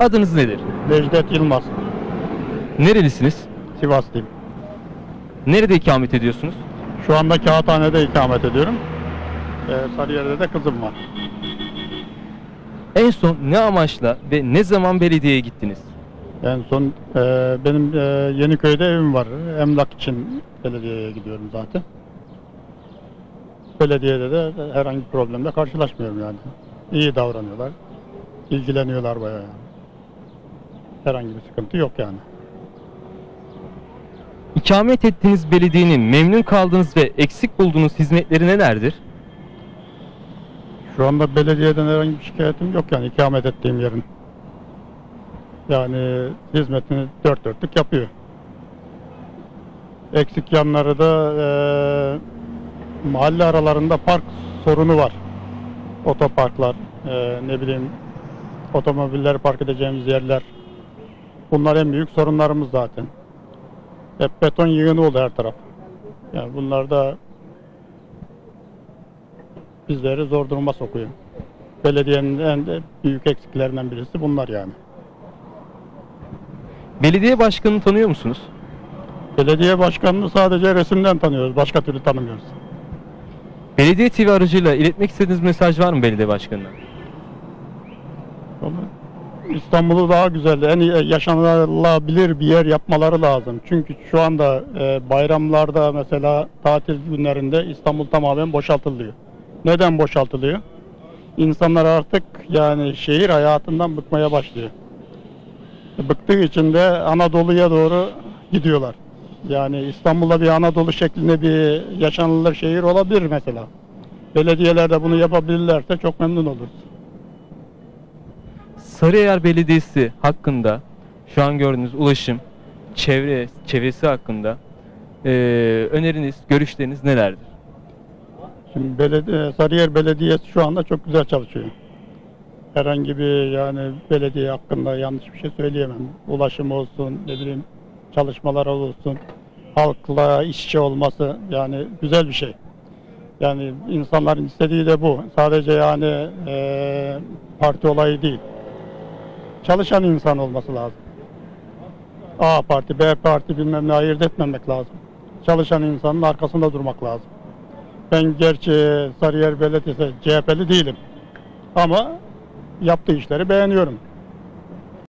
Adınız nedir? Necdet Yılmaz, Nerelisiniz? Sivaslıyım. Nerede ikamet ediyorsunuz? Şu anda Kağıthane'de ikamet ediyorum. Ee, Sarıyer'de de kızım var. En son ne amaçla ve ne zaman belediyeye gittiniz? En son e, benim e, Yeniköy'de evim var. Emlak için belediyeye gidiyorum zaten. Belediyede de herhangi bir problemle karşılaşmıyorum yani. İyi davranıyorlar. ilgileniyorlar bayağı yani. Herhangi bir sıkıntı yok yani. İkamet ettiğiniz belediyenin memnun kaldığınız ve eksik bulduğunuz hizmetleri nelerdir? Şu anda belediyeden herhangi bir şikayetim yok yani ikamet ettiğim yerin. Yani hizmetini dört dörtlük yapıyor. Eksik yanları da eee, mahalle aralarında park sorunu var. Otoparklar, eee, ne bileyim otomobilleri park edeceğimiz yerler. Bunlar en büyük sorunlarımız zaten. Hep beton yığını oldu her taraf. Yani bunlar da bizleri zor duruma sokuyor. Belediyenin en de büyük eksiklerinden birisi bunlar yani. Belediye başkanını tanıyor musunuz? Belediye başkanını sadece resimden tanıyoruz, başka türlü tanımıyoruz. Belediye TV aracıyla iletmek istediğiniz mesaj var mı belediye başkanına? Ama İstanbul'u daha güzel, iyi yaşanılabilir bir yer yapmaları lazım. Çünkü şu anda e, bayramlarda mesela tatil günlerinde İstanbul tamamen boşaltılıyor. Neden boşaltılıyor? İnsanlar artık yani şehir hayatından bıkmaya başlıyor. Bıktığı için de Anadolu'ya doğru gidiyorlar. Yani İstanbul'da bir Anadolu şeklinde bir yaşanılır şehir olabilir mesela. Belediyeler de bunu yapabilirlerse çok memnun oluruz. Sarıyer Belediyesi hakkında şu an gördüğünüz ulaşım, çevre, çevresi hakkında eee, öneriniz, görüşleriniz nelerdir? Şimdi belediye, Sarıyer Belediyesi şu anda çok güzel çalışıyor. Herhangi bir yani belediye hakkında yanlış bir şey söyleyemem. Ulaşım olsun, ne bileyim çalışmalar olsun, halkla içe olması yani güzel bir şey. Yani insanların istediği de bu. Sadece yani eee, parti olayı değil. Çalışan insan olması lazım. A parti, B parti bilmem ne ayırt etmemek lazım. Çalışan insanın arkasında durmak lazım. Ben gerçi Sarıyer Belediyesi CHP'li değilim. Ama yaptığı işleri beğeniyorum.